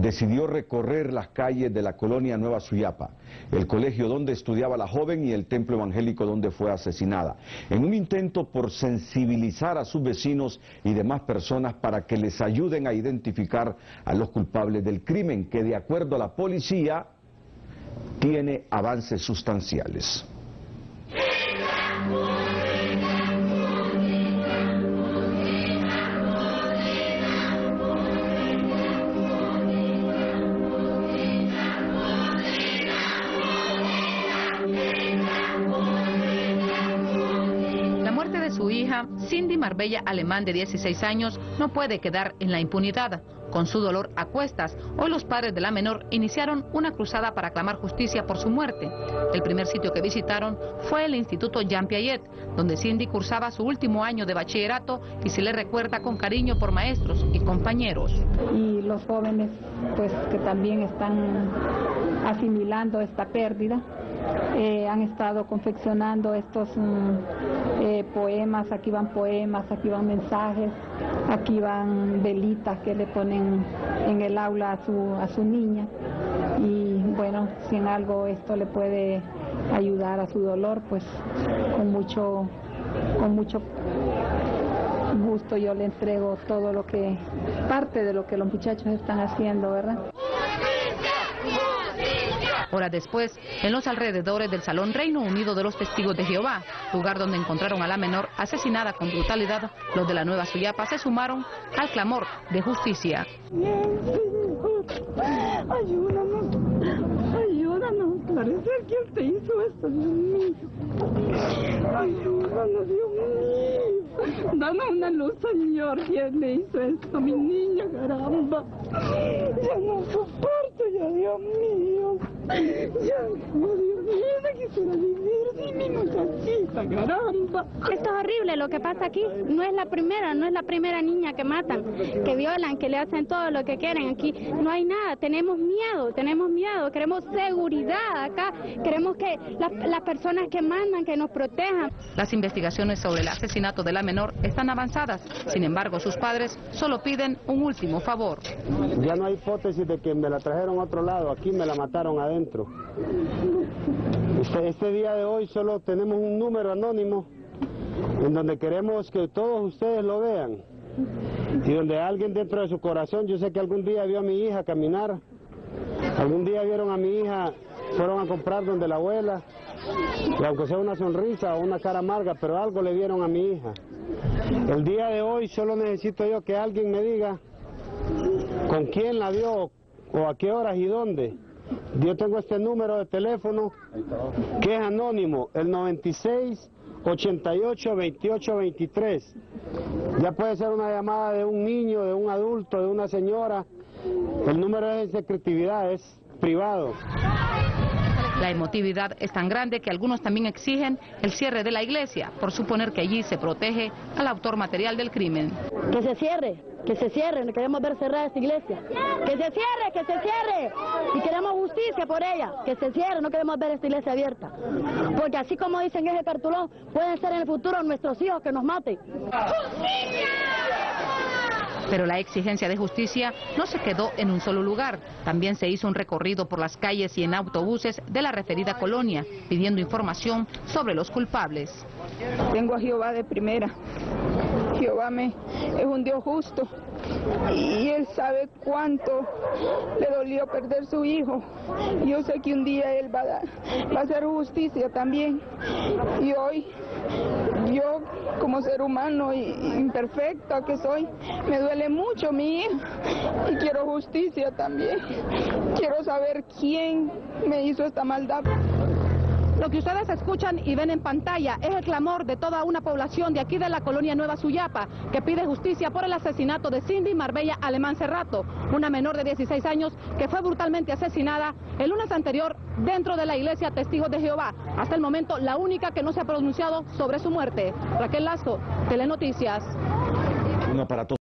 decidió recorrer las calles de la colonia Nueva Suyapa, el colegio donde estudiaba la joven y el templo evangélico donde fue asesinada, en un intento por sensibilizar a sus vecinos y demás personas para que les ayuden a identificar a los culpables del crimen, que de acuerdo a la policía tiene avances sustanciales. Su hija, Cindy Marbella Alemán, de 16 años, no puede quedar en la impunidad. Con su dolor a cuestas, hoy los padres de la menor iniciaron una cruzada para clamar justicia por su muerte. El primer sitio que visitaron fue el Instituto Jean Piaget, donde Cindy cursaba su último año de bachillerato y se le recuerda con cariño por maestros y compañeros. Y los jóvenes, pues que también están asimilando esta pérdida, eh, han estado confeccionando estos mm, eh, poemas, aquí van poemas, aquí van mensajes, aquí van velitas que le ponen en el aula a su, a niña y bueno, si en algo esto le puede ayudar a su dolor, pues con mucho, con mucho gusto yo le entrego todo lo que, parte de lo que los muchachos están haciendo, ¿verdad? Horas después, en los alrededores del Salón Reino Unido de los Testigos de Jehová, lugar donde encontraron a la menor asesinada con brutalidad, los de la Nueva Suyapa se sumaron al clamor de justicia. Ayúdanos, ayúdanos, parece que te hizo esto, Dios mío. Ayúdanos, Dios mío. Dame una luz, Señor, ¿quién le hizo esto mi niña, caramba? Ya no soporto, ya, Dios mío. Ya, no, Dios mío, no quisiera vivir sin mi muchachita, caramba. Esto es horrible, lo que pasa aquí no es la primera, no es la primera niña que matan, que violan, que le hacen todo lo que quieren. Aquí no hay nada, tenemos miedo, tenemos miedo, queremos seguridad acá, queremos que las, las personas que mandan, que nos protejan. Las investigaciones sobre el asesinato de la menor están avanzadas, sin embargo sus padres solo piden un último favor. Ya no hay hipótesis de que me la trajeron a otro lado, aquí me la mataron adentro. Este, este día de hoy solo tenemos un número anónimo en donde queremos que todos ustedes lo vean y donde alguien dentro de su corazón, yo sé que algún día vio a mi hija caminar, algún día vieron a mi hija, fueron a comprar donde la abuela, aunque sea una sonrisa o una cara amarga, pero algo le vieron a mi hija. El día de hoy solo necesito yo que alguien me diga con quién la vio o a qué horas y dónde. Yo tengo este número de teléfono que es anónimo, el 96 88 28 23. Ya puede ser una llamada de un niño, de un adulto, de una señora. El número es de secretividad, es privado. La emotividad es tan grande que algunos también exigen el cierre de la iglesia por suponer que allí se protege al autor material del crimen. Que se cierre, que se cierre, no queremos ver cerrada esta iglesia. Que se cierre, que se cierre. Y queremos justicia por ella, que se cierre, no queremos ver esta iglesia abierta. Porque así como dicen ese cartulón, pueden ser en el futuro nuestros hijos que nos maten. Pero la exigencia de justicia no se quedó en un solo lugar. También se hizo un recorrido por las calles y en autobuses de la referida colonia, pidiendo información sobre los culpables. Tengo a Jehová de primera. Jehová me, es un Dios justo y sabe cuánto le dolió perder su hijo. Yo sé que un día Él va a, va a hacer justicia también. Y hoy yo como ser humano y- imperfecta que soy, me duele mucho mi hija y quiero justicia también. Quiero saber quién me hizo esta maldad. Lo que ustedes escuchan y ven en pantalla es el clamor de toda una población de aquí de la colonia Nueva Suyapa que pide justicia por el asesinato de Cindy Marbella Alemán Cerrato, una menor de 16 años que fue brutalmente asesinada el lunes anterior dentro de la iglesia Testigos de Jehová. Hasta el momento la única que no se ha pronunciado sobre su muerte. Raquel Lasco, Telenoticias. Un aparato